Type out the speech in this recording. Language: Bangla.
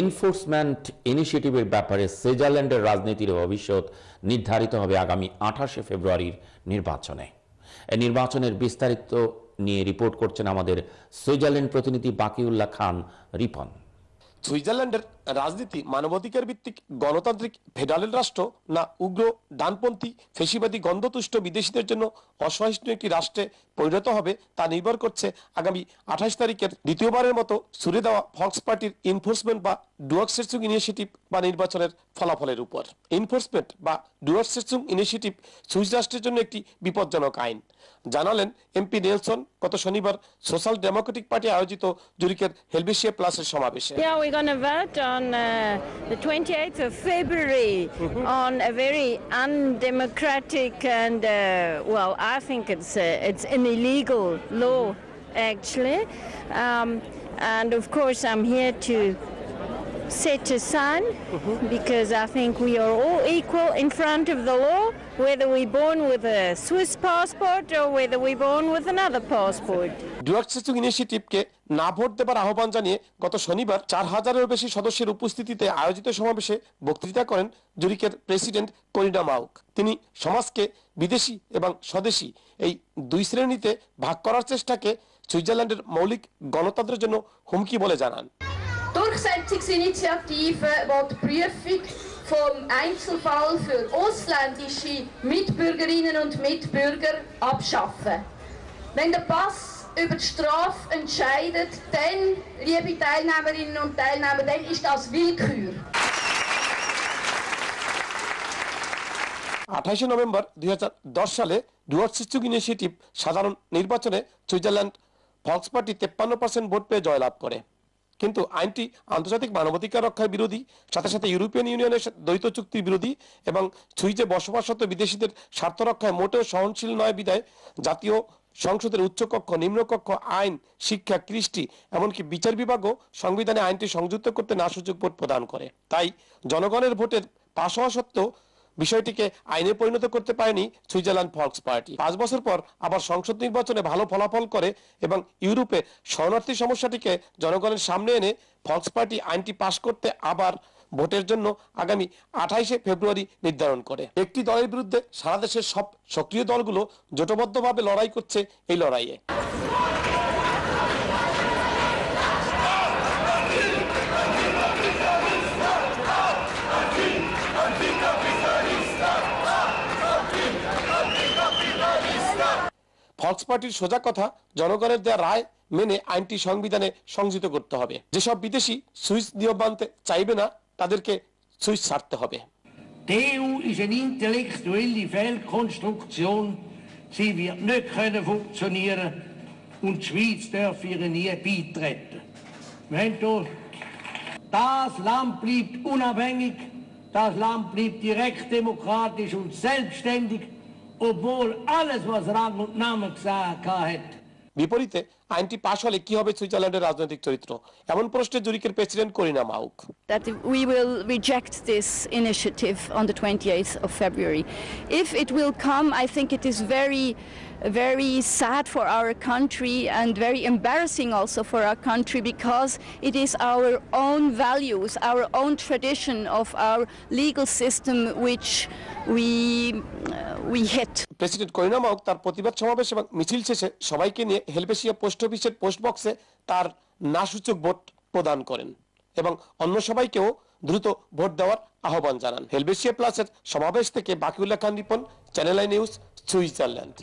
এনফোর্সমেন্ট ইনিশিয়েটিভের ব্যাপারে সুইজারল্যান্ডের রাজনীতির ভবিষ্যৎ নির্ধারিত হবে আগামী আঠাশে ফেব্রুয়ারির নির্বাচনে। এই নির্বাচনের বিস্তারিত নিয়ে রিপোর্ট করছেন আমাদের সুইজারল্যান্ড প্রতিনিধি বাকিউল্লাহ খান রিপন। সুইজারল্যান্ডের রাজনীতি মানবাধিকার ভিত্তিক গণতান্ত্রিক ফেডারেল রাষ্ট্র না উগ্র ডানপন্থী ফেসিবাদী গন্ধতুষ্ট বিদেশিদের জন্য অসহিষ্ণু একটি রাষ্ট্রে পরিণত হবে তা নির্ভর করছে আগামী আঠাশ তারিখের দ্বিতীয়বারের মতো সুরে দেওয়া ফক্স পার্টির ইনফোর্সমেন্ট বা ডুয়ার্সেসুং ইনিশিয়েটিভ বা নির্বাচনের ফলাফলের উপর। এনফোর্সমেন্ট বা ডুয়ার্সেসুং ইনিশিয়েটিভ সুইস রাষ্ট্রের জন্য একটি বিপজ্জনক আইন। জানালেন এমপি নেলসন গত শনিবার সোশ্যাল ডেমোক্রেটিক পার্টি আয়োজিত জুরিকের হেলবিশিয়া প্লাসের সমাবেশে। Yeah we gonna vote on uh, the 28th of February on a very undemocratic and uh, well I think it's a, it's an illegal law actually. Um, and of course I'm here to set a sign because I think we are all equal in front of the law, whether we're born with a Swiss passport or whether we're born with another passport. ডুয়ার্সেসুং ইনিশিয়েটিভকে না ভোট দেবার আহ্বান জানিয়ে গত শনিবার চার হাজারের বেশি সদস্যের উপস্থিতিতে আয়োজিত সমাবেশে বক্তৃতা করেন জুরিকের প্রেসিডেন্ট করিনা মাউক তিনি সমাজকে বিদেশি এবং স্বদেশী এই দুই শ্রেণীতে ভাগ করার চেষ্টাকে সুইজারল্যান্ডের মৌলিক গণতন্ত্রের জন্য হুমকি বলে জানান Durchsetzungsinitiative, die die Prüfung vom Einzelfall für ausländische Mitbürgerinnen und Mitbürger abschaffen. Wenn der Pass über die Strafe entscheidet, dann, liebe Teilnehmerinnen und Teilnehmer, dann ist das Willkür. আঠাশে নভেম্বর দুই সালে ডুয়ার্সিস্টুক ইনিশিয়েটিভ সাধারণ নির্বাচনে সুইজারল্যান্ড ফক্স পার্টি তেপ্পান্ন পার্সেন্ট ভোট পেয়ে জয়লাভ করে কিন্তু আইনটি আন্তর্জাতিক মানবাধিকার রক্ষার বিরোধী, সাথে সাথে ইউরোপিয়ান ইউনিয়নের দ্বৈত চুক্তির বিরোধী এবং সুইজে বসবাসরত বিদেশিদের স্বার্থ রক্ষায় মোটেও সহনশীল নয় বিদায়, জাতীয় সংসদের উচ্চকক্ষ, নিম্নকক্ষ আইন, শিক্ষা, কৃষ্টি, এমনকি বিচার বিভাগও সংবিধানে আইনটি সংযুক্ত করতে না সুযোগ ভোট প্রদান করে। তাই জনগণের ভোটের পাশ হওয়া সত্ত্বেও বিষয়টিকে আইনে পরিণত করতে পারেনি সুইজারল্যান্ড ফক্স পার্টি। পাঁচ বছর পর আবার সংসদ নির্বাচনে ভালো ফলাফল করে এবং ইউরোপে শরণার্থী সমস্যাটিকে জনগণের সামনে এনে ফক্স পার্টি আইনটি পাশ করতে আবার ভোটের জন্য আগামী আঠাইশে ফেব্রুয়ারি নির্ধারণ করে। একটি দলের বিরুদ্ধে সারা দেশের সব সক্রিয় দলগুলো জোটবদ্ধভাবে লড়াই করছে এই লড়াইয়ে। ফক্স পার্টির সোজা কথা জনগণের দেওয়া রায় মেনে আইনটি সংবিধানে সংযুক্ত করতে হবে যেসব বিদেশি সুইস নিয়ম মানতে চাইবে না তাদেরকে সুইস ছাড়তে হবে EU ist eine intellektuelle Fehlkonstruktion. Sie wird nicht können funktionieren und die Schweiz darf ihr nie beitreten. Wir haben das Land bleibt unabhängig, das Land bleibt direkt demokratisch und selbstständig, obwohl alles, was Rang und Namen gesagt hat. Wie Polite আইনটি পাশ হলে কি হবে সুইজারল্যান্ডের রাজনৈতিক চরিত্র এমন প্রশ্নে জুরিকের president Corine Mauch that we will reject this initiative on the 28th of February. If it will come, I think it is very, very sad for our country and very embarrassing also for our country because it is our own values, our own tradition of our legal system which we, uh, we hit. President Corine Mauch তার প্রতিবাদ সমাবেশ এবং মিছিল শেষে সবাইকে নিয়ে হেলবেশিয়া পোস্ট অফিসের পোস্ট বক্সে তার নাসূচক ভোট প্রদান করেন এবং অন্য সবাইকেও দ্রুত ভোট দেওয়ার আহ্বান জানান। হেলবেশিয়া প্লাসের সমাবেশ থেকে Bakiullah Khan Ripon, Channel I news, Switzerland.